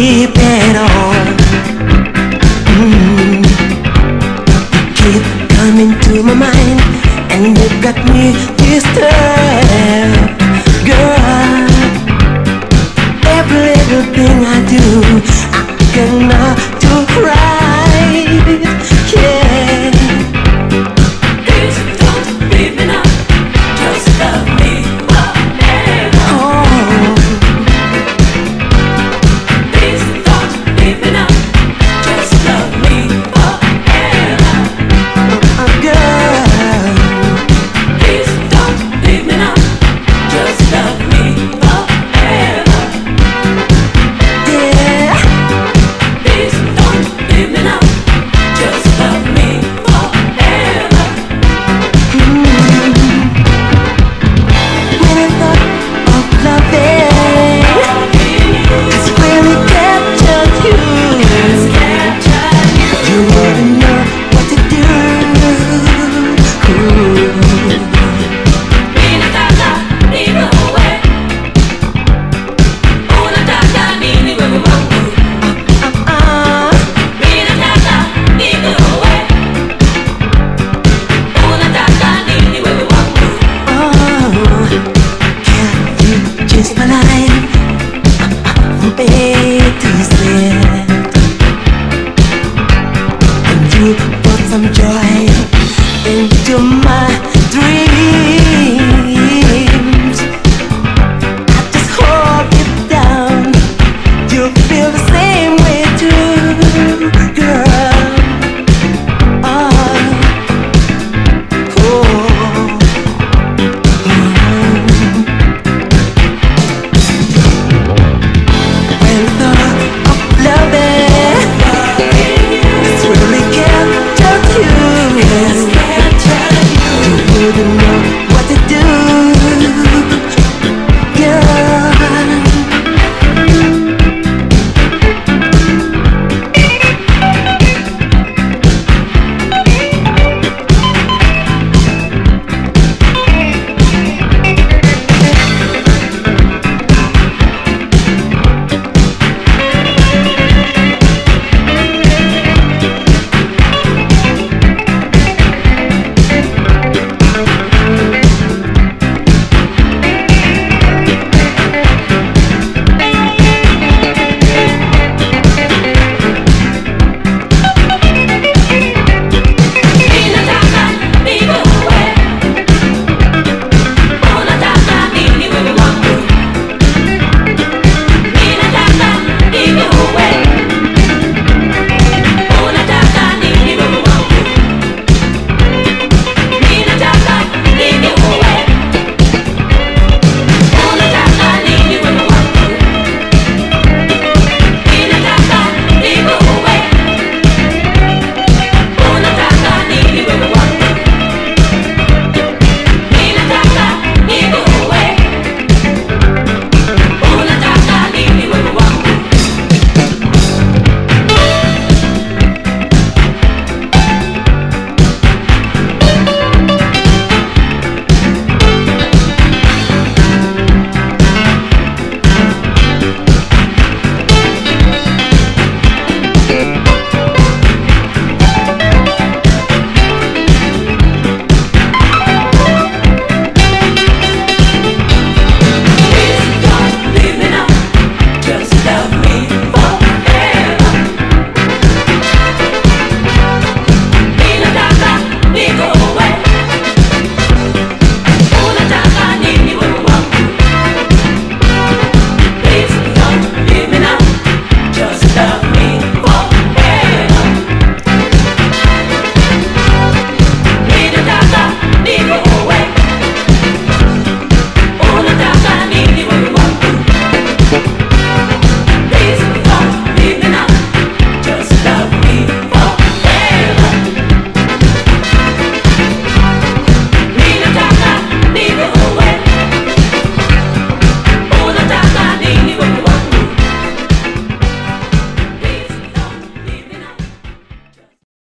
me, pero mm, you keep coming to my mind, and you got me disturbed, girl. Every little thing I do, I cannot. into my dreams.